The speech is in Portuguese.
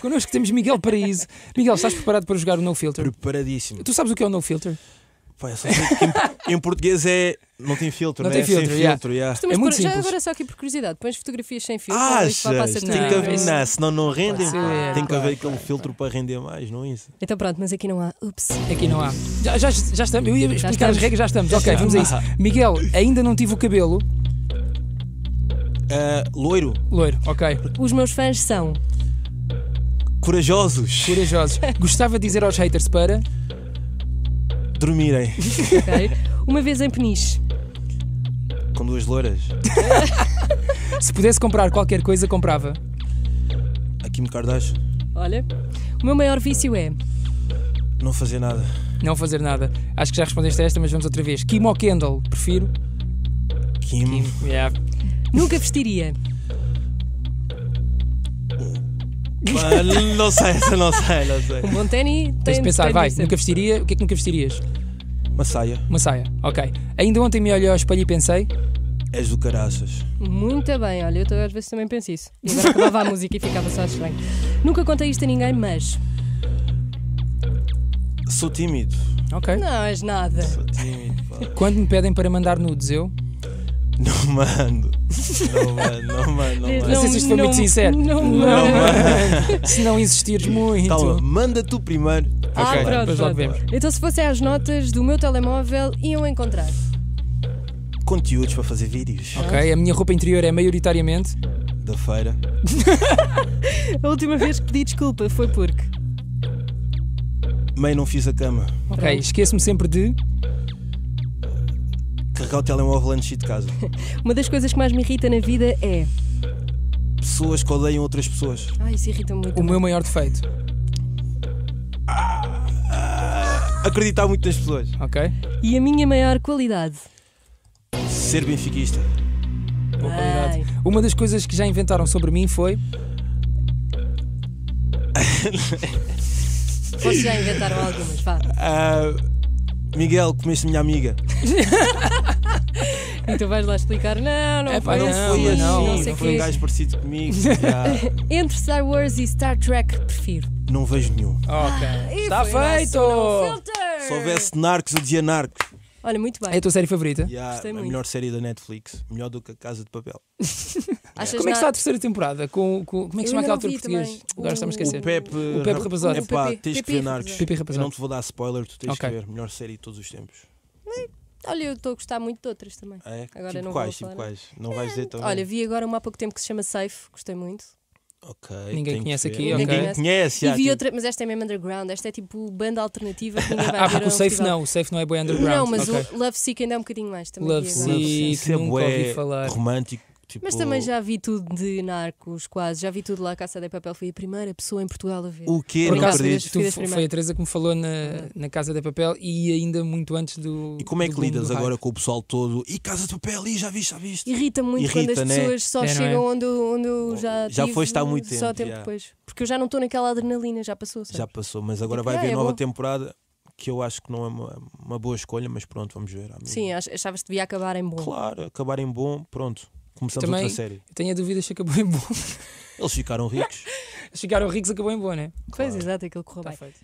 Connosco temos Miguel Paraíso. Miguel, estás preparado para jogar o No Filter? Preparadíssimo. Tu sabes o que é o No Filter? Pá, que em, em português é. Não tem filtro, Não né? tem filtro, Sem yeah. filtro, yeah. Mas É muito por- já simples. agora só aqui por curiosidade, pões fotografias sem filtro Ah. Tem que Não, haver. Não, senão não rendem. ser, Tem que haver aquele filtro para render mais, não é isso? Então pronto, mas aqui não há. Ups. Aqui não há. Já, já, já estamos. Eu ia explicar estamos. as regras, já estamos. ok, vamos a isso. Miguel, ainda não tive o cabelo. Ah, loiro, Loiro, ok. Os meus fãs são. Corajosos, Corajosos. Gostava de dizer aos haters para. dormirem ok? Uma vez em Peniche. com duas loiras. Se pudesse comprar qualquer coisa, comprava. Aqui me Kardashian, Olha. O meu maior vício é. não fazer nada. Não fazer nada. Acho que já respondeste a esta, mas vamos outra vez. Kim ou Kendall? Prefiro. Kim, Yeah. Nunca vestiria. Não sei, essa não sei, não sei. Um bom ténis. Tens de pensar, vai. Nunca vestiria. O que é que nunca vestirias? Uma saia, Uma saia. Ok. Ainda ontem me olhei ao espelho e pensei. és do caraças. Muito bem, olha, eu tô- às vezes também penso isso. E agora acabava a música e ficava só estranho. Nunca contei isto a ninguém, mas. Sou tímido. Ok. Não és nada. Sou tímido, pá. Quando me pedem para mandar nudes, eu. Não mando. Não mando, não mando, não Não, Não sei se isto foi muito sincero. Não, Não não. Se não insistires muito. Calma, manda tu primeiro. Ah, Ok, pronto, pronto. vemos. Então, se fossem às notas do meu telemóvel, iam encontrar. Conteúdos para fazer vídeos. Ok, a minha roupa interior é maioritariamente. Da feira. A última vez que pedi desculpa foi porque. Meio não fiz a cama. Ok, esqueço-me sempre de. Carregar o telemóvel antes de ir de casa. Uma das coisas que mais me irrita na vida é. Pessoas que odeiam outras pessoas. Ai, isso irrita-me muito. O meu maior defeito. Acreditar muito nas pessoas. Ok? E a minha maior qualidade. Ser benfiquista. Boa qualidade. Uma das coisas que já inventaram sobre mim foi. Vocês já inventaram algumas, vá. Ah, Miguel, comeste minha amiga. E tu vais lá explicar. Não, não É foi não assim, foi assim. não, não Não, sei foi um gajo parecido comigo. Entre Star Wars e Star Trek, prefiro. não vejo nenhum. Ok. E Está feito! Se houvesse narcos, eu dizia narcos. Olha, muito bem. É a tua série favorita? Já, Gostei a muito. melhor série da Netflix. Melhor do que a Casa de Papel. Achas Como é que está a terceira temporada? Com, com- como é que se chama aquele ator português? também. Agora estamos a O- esquecer. O Pepe, O Pepe Rapazote. É pá, Pepe- tens que Pepe ver narcos. Rapazote. Pipi Eu Rapazote. não te vou dar spoiler, tu tens Ok. que ver. Melhor série de todos os tempos. Olha, eu estou a gostar muito de outras também. Ah, é? Agora tipo não quais? Tipo quais? Não vais dizer também? Olha, vi agora uma há pouco tempo que se chama Safe, gostei muito. Ok, Ninguém conhece aqui. Ninguém conhece. e vi tipo, outra, mas esta é mesmo underground, esta é tipo banda alternativa que ninguém vai Ah, porque a o Safe não, o Safe não é bem underground. Não, mas Ok. o Love Sick ainda é um bocadinho mais também. Love. Sick. É nunca ouvi bué falar. romântico. Tipo, Mas também já vi tudo de Narcos, quase. Já vi tudo lá, Caça de Papel. Fui a primeira pessoa em Portugal a ver. O quê? Por Não acaso, foi a Teresa que me falou na, na Casa de Papel e ainda muito antes do. E como é que lidas agora com o pessoal todo? E Casa de Papel, e já viste, já viste? Irrita muito Irrita, quando as né? pessoas só É, é? chegam onde, eu- onde eu já Já tive, foste há muito Só tempo, tempo já. depois. Porque eu já não estou naquela adrenalina, já passou. sabes? Já passou, mas agora Tipo, vai ah, haver é nova bom. temporada que eu acho que não é uma, uma boa escolha, mas pronto, vamos ver. amigo. Sim, ach- achavas que devia acabar em bom. Claro, acabar em bom, pronto. Começamos Também- outra série. Eu tenho a dúvida se acabou em bom. Eles ficaram ricos. Chegaram ricos, acabou em bom, né? Pois, Claro. exato, aquilo correu Está bem. feito.